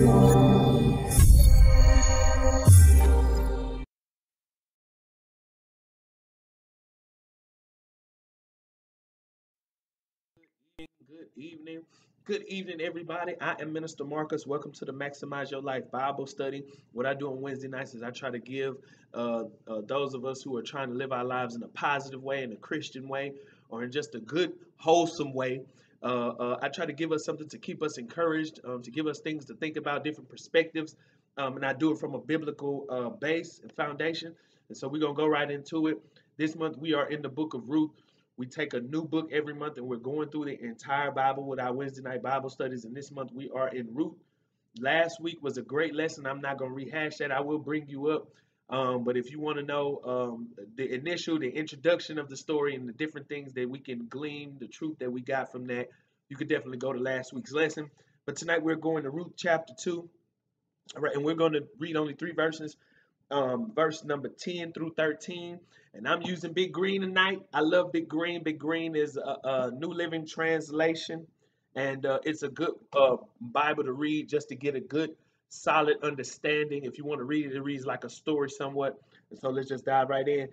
Good evening. Good evening, everybody. I am Minister Marcus. Welcome to the Maximize Your Life Bible study. What I do on Wednesday nights is I try to give uh, uh, those of us who are trying to live our lives in a positive way, in a Christian way, or in just a good, wholesome way. Uh, uh I try to give us something to keep us encouraged, um, to give us things to think about, different perspectives. Um, and I do it from a biblical uh, base and foundation. And so we're going to go right into it. This month we are in the book of Ruth. We take a new book every month and we're going through the entire Bible with our Wednesday night Bible studies. And this month we are in Ruth. Last week was a great lesson. I'm not going to rehash that. I will bring you up. Um, but if you want to know um, the initial, the introduction of the story and the different things that we can glean, the truth that we got from that, you could definitely go to last week's lesson. But tonight we're going to Ruth chapter 2. All right, and we're going to read only three verses um, verse number 10 through 13. And I'm using Big Green tonight. I love Big Green. Big Green is a, a New Living Translation. And uh, it's a good uh, Bible to read just to get a good, solid understanding. If you want to read it, it reads like a story somewhat. And so let's just dive right in.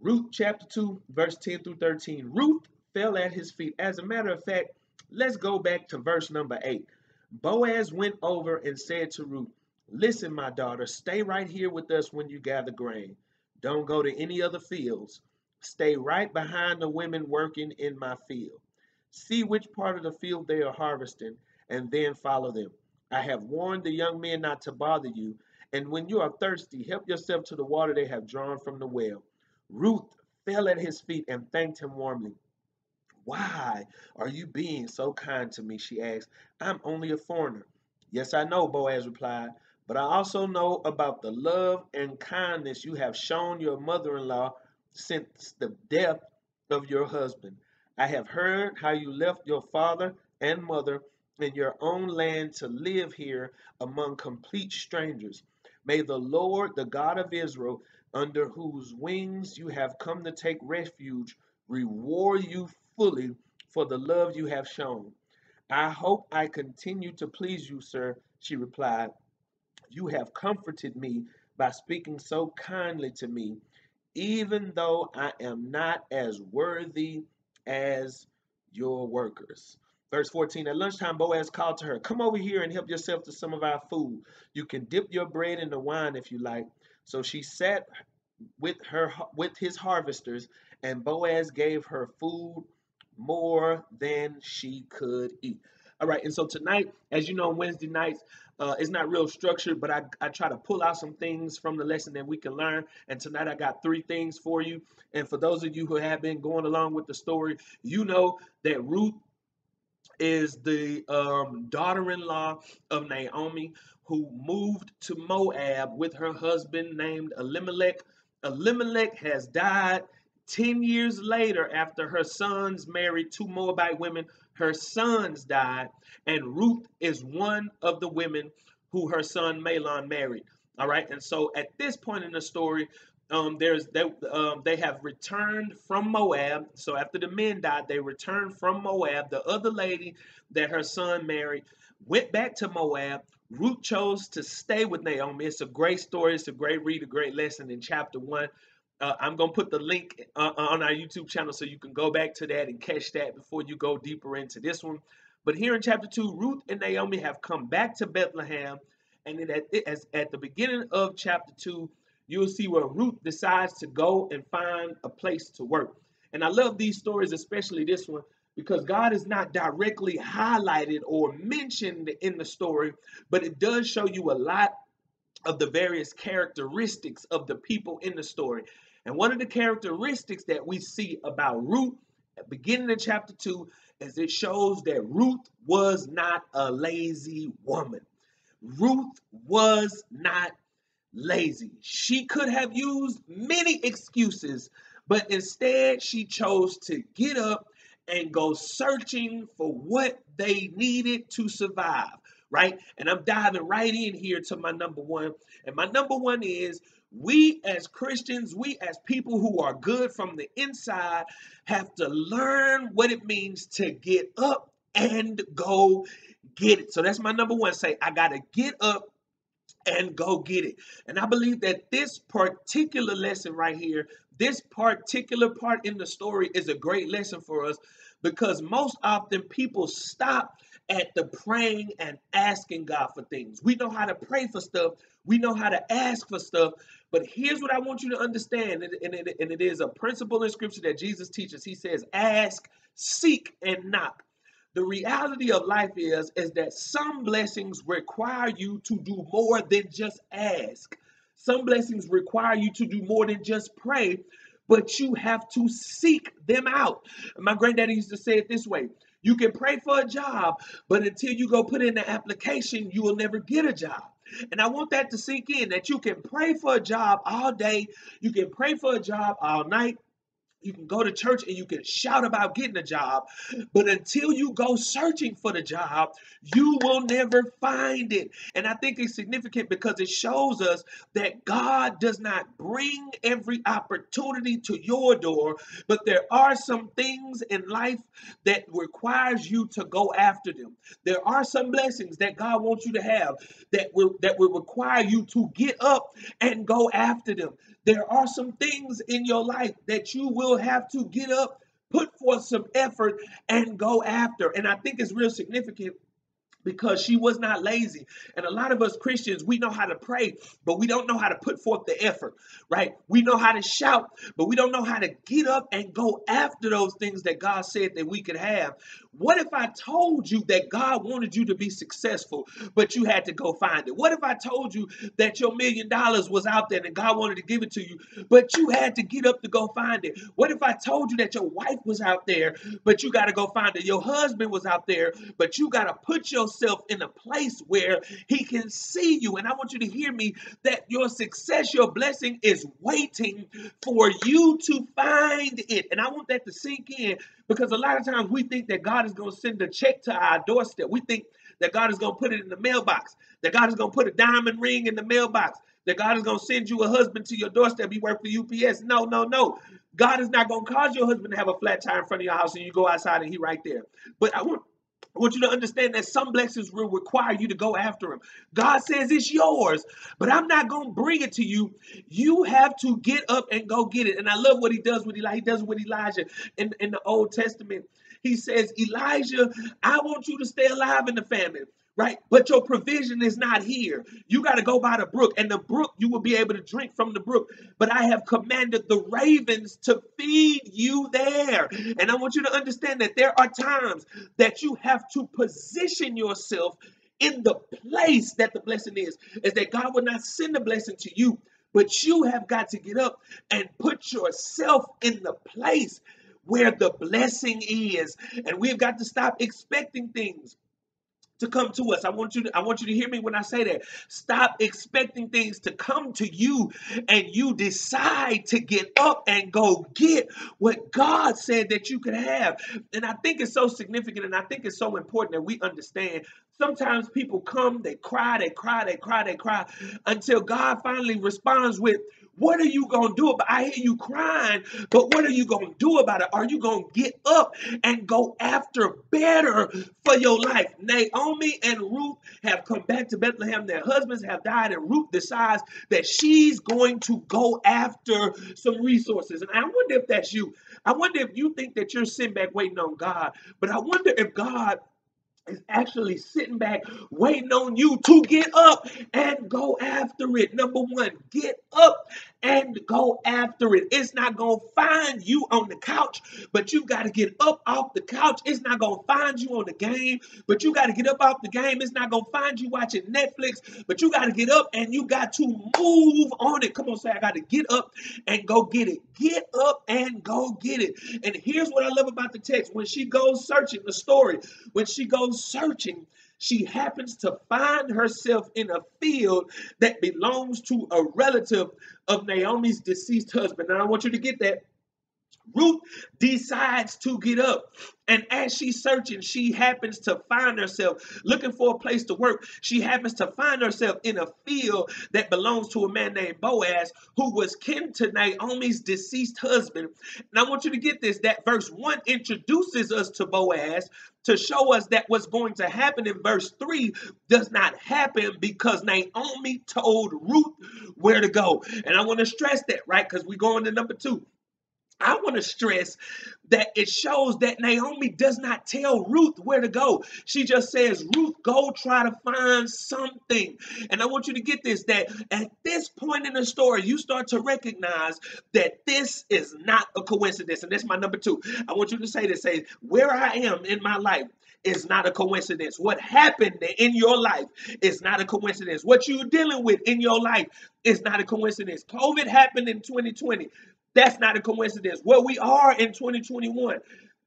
Ruth chapter 2, verse 10 through 13. Ruth fell at his feet. As a matter of fact, let's go back to verse number 8. Boaz went over and said to Ruth, Listen, my daughter, stay right here with us when you gather grain. Don't go to any other fields. Stay right behind the women working in my field. See which part of the field they are harvesting, and then follow them. I have warned the young men not to bother you, and when you are thirsty, help yourself to the water they have drawn from the well. Ruth fell at his feet and thanked him warmly. Why are you being so kind to me? She asked. I'm only a foreigner. Yes, I know, Boaz replied. But I also know about the love and kindness you have shown your mother in law since the death of your husband. I have heard how you left your father and mother in your own land to live here among complete strangers. May the Lord, the God of Israel, under whose wings you have come to take refuge, reward you fully for the love you have shown. I hope I continue to please you, sir, she replied. You have comforted me by speaking so kindly to me, even though I am not as worthy as your workers. Verse 14 At lunchtime, Boaz called to her, Come over here and help yourself to some of our food. You can dip your bread in the wine if you like. So she sat with her with his harvesters, and Boaz gave her food more than she could eat. All right, and so tonight, as you know, Wednesday nights, uh, it's not real structured, but I, I try to pull out some things from the lesson that we can learn. And tonight I got three things for you. And for those of you who have been going along with the story, you know that Ruth is the um, daughter-in-law of Naomi who moved to Moab with her husband named Elimelech. Elimelech has died 10 years later after her sons married two Moabite women her sons died, and Ruth is one of the women who her son Mahlon married. All right, and so at this point in the story, um, there's they um, they have returned from Moab. So after the men died, they returned from Moab. The other lady that her son married went back to Moab. Ruth chose to stay with Naomi. It's a great story. It's a great read, a great lesson in chapter one. Uh, I'm to put the link uh, on our YouTube channel so you can go back to that and catch that before you go deeper into this one. But here in chapter 2, Ruth and Naomi have come back to Bethlehem. And at, as, at the beginning of chapter 2, you'll see where Ruth decides to go and find a place to work. And I love these stories, especially this one, because God is not directly highlighted or mentioned in the story, but it does show you a lot of the various characteristics of the people in the story. And one of the characteristics that we see about Ruth, beginning in chapter 2, is it shows that Ruth was not a lazy woman. Ruth was not lazy. She could have used many excuses, but instead she chose to get up and go searching for what they needed to survive, right? And I'm diving right in here to my number one. And my number one is we as Christians, we as people who are good from the inside, have to learn what it means to get up and go get it. So that's my number one. Say, I got to get up and go get it. And I believe that this particular lesson right here, this particular part in the story is a great lesson for us because most often people stop at the praying and asking God for things. We know how to pray for stuff, we know how to ask for stuff. But here's what I want you to understand, and it, and it is a principle in scripture that Jesus teaches. He says, Ask, seek, and knock. The reality of life is, is that some blessings require you to do more than just ask. Some blessings require you to do more than just pray, but you have to seek them out. My granddaddy used to say it this way you can pray for a job, but until you go put in the application, you will never get a job. And I want that to sink in that you can pray for a job all day, you can pray for a job all night, you can go to church and you can shout about getting a job, but until you go searching for the job, you will never find it. And I think it's significant because it shows us that God does not bring every opportunity to your door, but there are some things in life that requires you to go after them. There are some blessings that God wants you to have that will that will require you to get up and go after them. There are some things in your life that you will have to get up, put forth some effort, and go after. And I think it's real significant because she was not lazy. And a lot of us Christians, we know how to pray, but we don't know how to put forth the effort, right? We know how to shout, but we don't know how to get up and go after those things that God said that we could have. What if I told you that God wanted you to be successful, but you had to go find it? What if I told you that your million dollars was out there and God wanted to give it to you, but you had to get up to go find it? What if I told you that your wife was out there, but you got to go find it? Your husband was out there, but you got to put yourself yourself in a place where He can see you. And I want you to hear me that your success, your blessing is waiting for you to find it. And I want that to sink in because a lot of times we think that God is going to send a check to our doorstep. We think that God is going to put it in the mailbox, that God is going to put a diamond ring in the mailbox, that God is going to send you a husband to your doorstep. He work for UPS. No, no, no. God is not going to cause your husband to have a flat tire in front of your house and you go outside and he right there. But I want I want you to understand that some blessings will require you to go after them. God says it's yours, but I'm not going to bring it to you. You have to get up and go get it. And I love what he does with Elijah. He does with Elijah in, in the Old Testament. He says, Elijah, I want you to stay alive in the famine right? But your provision is not here. You got to go by the brook, and the brook you will be able to drink from the brook. But I have commanded the ravens to feed you there. And I want you to understand that there are times that you have to position yourself in the place that the blessing is, is that God will not send the blessing to you. But you have got to get up and put yourself in the place where the blessing is. And we've got to stop expecting things to come to us. I want you to I want you to hear me when I say that. Stop expecting things to come to you and you decide to get up and go get what God said that you could have. And I think it's so significant and I think it's so important that we understand Sometimes people come, they cry, they cry, they cry, they cry until God finally responds with, what are you going to do about? I hear you crying, but what are you going to do about it? Are you going to get up and go after better for your life? Naomi and Ruth have come back to Bethlehem. Their husbands have died, and Ruth decides that she's going to go after some resources. And I wonder if that's you. I wonder if you think that you're sitting back waiting on God, but I wonder if God is actually sitting back waiting on you to get up and go after it. Number one, get up and go after it. It's not going to find you on the couch, but you got to get up off the couch. It's not going to find you on the game, but you got to get up off the game. It's not going to find you watching Netflix, but you got to get up and you got to move on it. Come on, say, I got to get up and go get it. Get up and go get it. And here's what I love about the text when she goes searching the story, when she goes searching, she happens to find herself in a field that belongs to a relative of Naomi's deceased husband. Now, I want you to get that. Ruth decides to get up. And as she's searching, she happens to find herself looking for a place to work. She happens to find herself in a field that belongs to a man named Boaz, who was kin to Naomi's deceased husband. And I want you to get this that verse 1 introduces us to Boaz to show us that what's going to happen in verse 3 does not happen because Naomi told Ruth where to go. And I want to stress that, right? Because we go into number two. I want to stress that it shows that Naomi does not tell Ruth where to go. She just says, Ruth, go try to find something. And I want you to get this that at this point in the story, you start to recognize that this is not a coincidence. And that's my number two. I want you to say this say, where I am in my life is not a coincidence. What happened in your life is not a coincidence. What you're dealing with in your life is not a coincidence. COVID happened in 2020. That's not a coincidence. Where we are in 2021,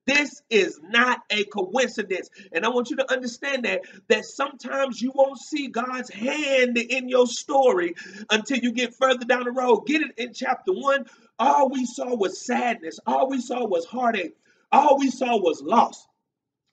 this is not a coincidence. And I want you to understand that that sometimes you won't see God's hand in your story until you get further down the road. Get it in chapter 1. All we saw was sadness. All we saw was heartache. All we saw was loss.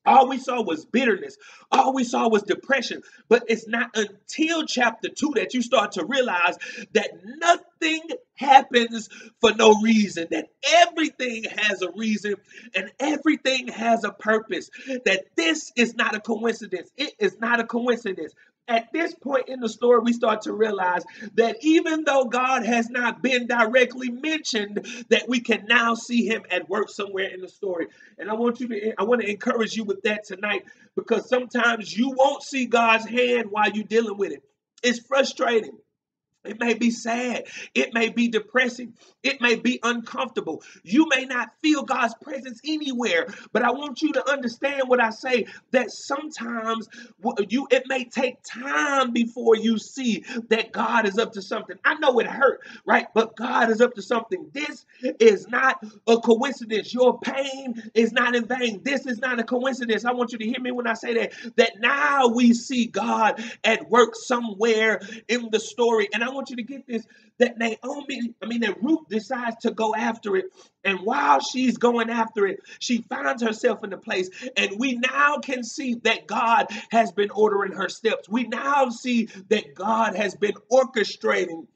All we saw was bitterness. All we saw was depression. But it's not until chapter two that you start to realize that nothing happens for no reason, that everything has a reason and everything has a purpose, that this is not a coincidence. It is not a coincidence at this point in the story, we start to realize that even though God has not been directly mentioned, that we can now see him at work somewhere in the story. And I want you to, I want to encourage you with that tonight because sometimes you won't see God's hand while you're dealing with it. It's frustrating. It may be sad. It may be depressing. It may be uncomfortable. You may not feel God's presence anywhere, but I want you to understand what I say that sometimes you it may take time before you see that God is up to something. I know it hurt, right? But God is up to something. This is not a coincidence. Your pain is not in vain. This is not a coincidence. I want you to hear me when I say that that now we see God at work somewhere in the story. And I want you to get this that Naomi, I mean, that Ruth decides to go after it. And while she's going after it, she finds herself in the place. And we now can see that God has been ordering her steps. We now see that God has been orchestrating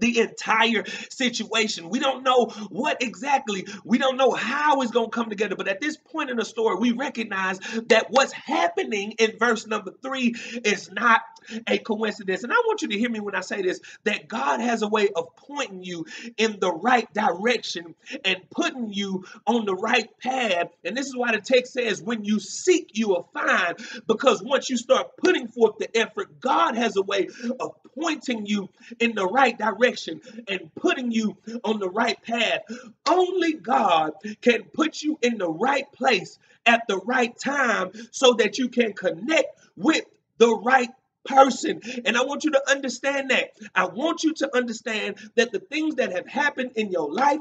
the entire situation. We don't know what exactly, we don't know how it's going to come together. But at this point in the story, we recognize that what's happening in verse number three is not a coincidence. And I want you to hear me when I say this that God has a way of pointing you in the right direction and putting you on the right path. And this is why the text says, when you seek, you will find. Because once you start putting forth the effort, God has a way of pointing you in the right direction and putting you on the right path. Only God can put you in the right place at the right time so that you can connect with the right person. And I want you to understand that. I want you to understand that the things that have happened in your life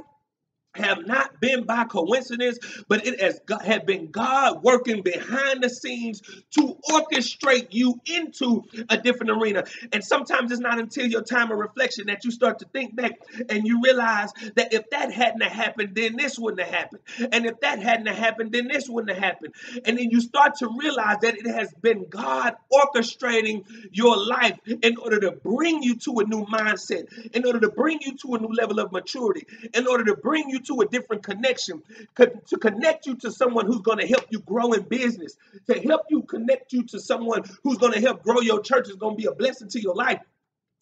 have not been by coincidence, but it has have been God working behind the scenes to orchestrate you into a different arena. And sometimes it's not until your time of reflection that you start to think back and you realize that if that hadn't happened, then this wouldn't have happened. And if that hadn't happened, then this wouldn't have happened. And then you start to realize that it has been God orchestrating your life in order to bring you to a new mindset, in order to bring you to a new level of maturity, in order to bring you to a different connection, to connect you to someone who's going to help you grow in business, to help you connect you to someone who's going to help grow your church, is going to be a blessing to your life.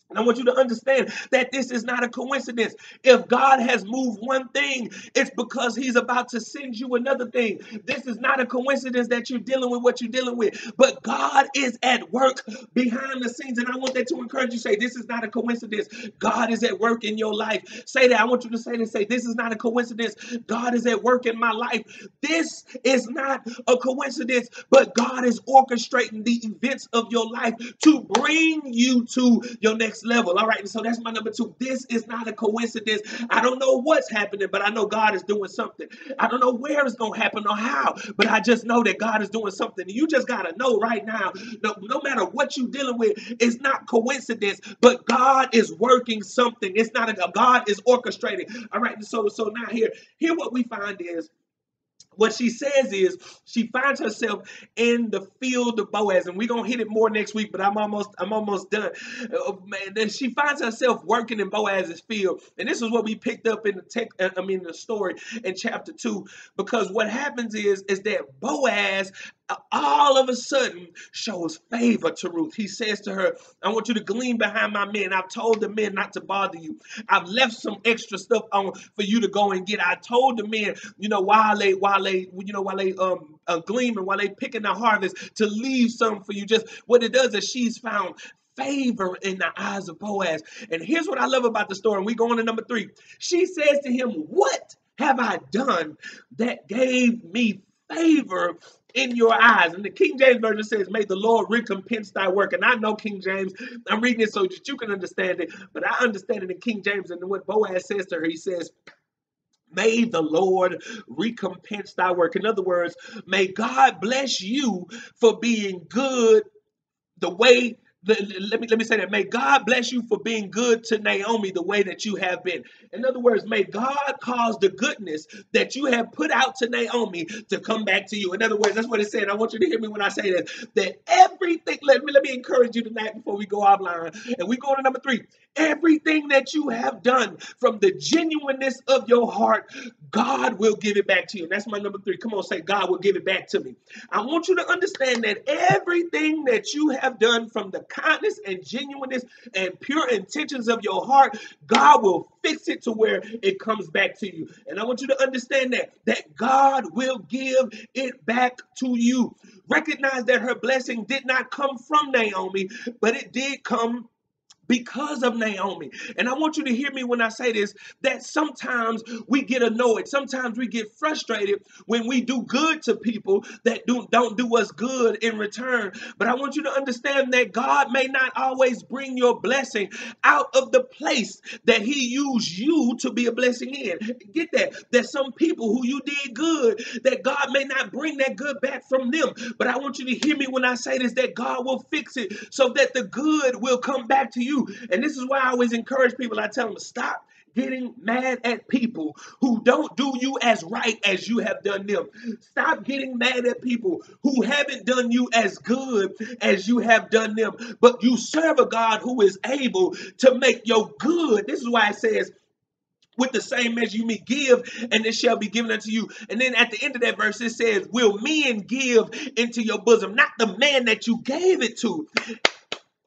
And I want you to understand that this is not a coincidence. If God has moved one thing, it's because He's about to send you another thing. This is not a coincidence that you're dealing with what you're dealing with, but God is at work behind the scenes. And I want that to encourage you. Say, This is not a coincidence. God is at work in your life. Say that. I want you to say this. Say, This is not a coincidence. God is at work in my life. This is not a coincidence, but God is orchestrating the events of your life to bring you to your next next level. All right, so that's my number two. This is not a coincidence. I don't know what's happening, but I know God is doing something. I don't know where it's gonna happen or how, but I just know that God is doing something. You just gotta know right now, no, no matter what you're dealing with, it's not coincidence, but God is working something. It's not a God is orchestrating. All right, so so now here, here what we find is what she says is she finds herself in the field of Boaz, and we're gonna hit it more next week, but I'm almost I'm almost done. Uh, man, then she finds herself working in Boaz's field, and this is what we picked up in the tech, uh, I mean the story in chapter two, because what happens is is that Boaz all of a sudden shows favor to Ruth. He says to her, I want you to glean behind my men. I've told the men not to bother you. I've left some extra stuff on for you to go and get. I told the men, you know, while they while they you know while they um uh, gleaning, while they picking the harvest, to leave some for you. Just what it does is she's found favor in the eyes of Boaz. And here's what I love about the story. And we go on to number three. She says to him, What have I done that gave me favor in your eyes. And the King James Version says, May the Lord recompense thy work. And I know King James, I'm reading it so that you can understand it, but I understand it in King James. And what Boaz says to her, he says, May the Lord recompense thy work. In other words, may God bless you for being good the way let me let me say that. May God bless you for being good to Naomi the way that you have been. In other words, may God cause the goodness that you have put out to Naomi to come back to you. In other words, that's what it's saying. I want you to hear me when I say this. That everything, let me me encourage you tonight before we go offline. And we go to number three. Everything that you have done from the genuineness of your heart, God will give it back to you. And that's my number three. Come on, say, God will give it back to me. I want you to understand that everything that you have done from the kindness and genuineness and pure intentions of your heart, God will fix it to where it comes back to you. And I want you to understand that, that God will give it back to you. Recognize that her blessing did not come from Naomi, but it did come because of Naomi. And I want you to hear me when I say this that sometimes we get annoyed, sometimes we get frustrated when we do good to people that do, don't do us good in return. But I want you to understand that God may not always bring your blessing out of the place that He used you to be a blessing in. Get that? That some people who you did good, that God may not bring that good back from them. But I want you to hear me when I say this that God will fix it so that the good will come back to you you. And this is why I always encourage people. I tell them, stop getting mad at people who don't do you as right as you have done them. Stop getting mad at people who haven't done you as good as you have done them. But you serve a God who is able to make your good. This is why it says, with the same measure you mete, give, and it shall be given unto you. And then at the end of that verse, it says, Will men give into your bosom? Not the man that you gave it to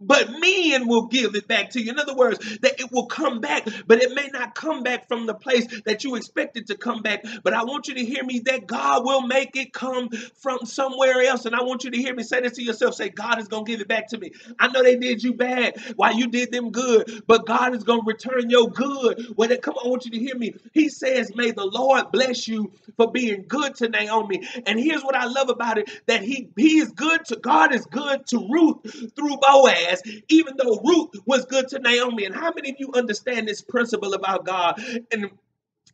but men will give it back to you. In other words, that it will come back, but it may not come back from the place that you expect it to come back. But I want you to hear me that God will make it come from somewhere else. And I want you to hear me say this to yourself say, God is going to give it back to me. I know they did you bad while you did them good, but God is going to return your good. When it come I want you to hear me. He says, May the Lord bless you for being good to Naomi. And here's what I love about it that he, he is good to God is good to Ruth through Boaz even though Ruth was good to Naomi. And how many of you understand this principle about God? And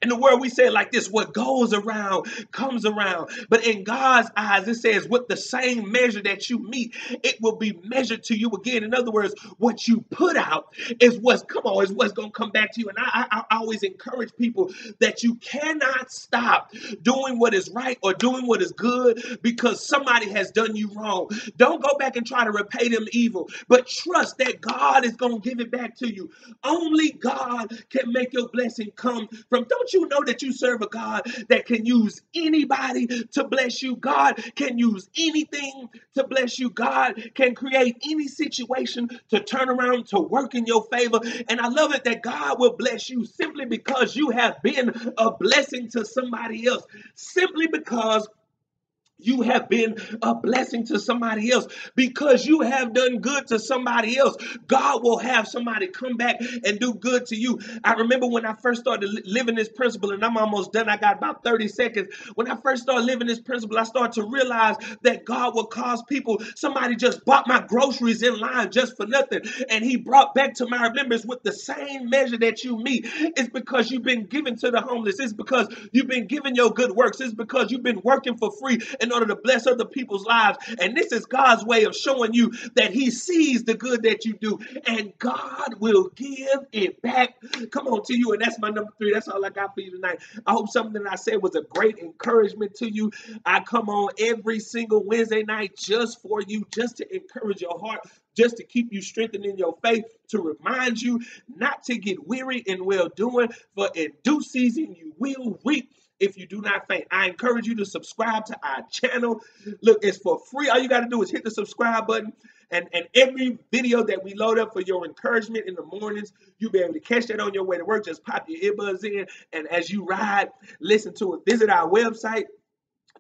in the world, we say like this what goes around comes around. But in God's eyes, it says, with the same measure that you mete, it will be measured to you again. In other words, what you put out is what's, come on, is what's going to come back to you. And I, I, I always encourage people that you cannot stop doing what is right or doing what is good because somebody has done you wrong. Don't go back and try to repay them evil, but trust that God is going to give it back to you. Only God can make your blessing come from. Don't you know that you serve a God that can use anybody to bless you? God can use anything to bless you. God can create any situation to turn around to work in your favor. And I love it that God will bless you simply because you have been a blessing to somebody else, simply because you have been a blessing to somebody else because you have done good to somebody else. God will have somebody come back and do good to you. I remember when I first started living this principle, and I'm almost done. I got about 30 seconds. When I first started living this principle, I started to realize that God will cause people, somebody just bought my groceries in line just for nothing, and He brought back to my remembrance with the same measure that you mete. It's because you've been given to the homeless, it's because you've been given your good works, it's because you've been working for free in order to bless other people's lives. And this is God's way of showing you that He sees the good that you do, and God will give it back. Come on to you. And that's my number three. That's all I got for you tonight. I hope something I said was a great encouragement to you. I come on every single Wednesday night just for you, just to encourage your heart, just to keep you strengthened in your faith, to remind you not to get weary in well doing, for in due season you will reap if you do not faint. I encourage you to subscribe to our channel. Look, it's for free. All you got to do is hit the subscribe button. And, and every video that we load up for your encouragement in the mornings, you'll be able to catch that on your way to work. Just pop your earbuds in. And as you ride, listen to it. Visit our website,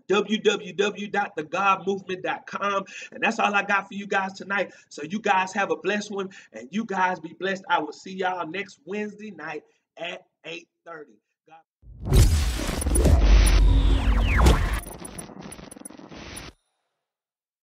www.thegodmovement.com. And that's all I got for you guys tonight. So you guys have a blessed one and you guys be blessed. I will see y'all next Wednesday night at 8:30.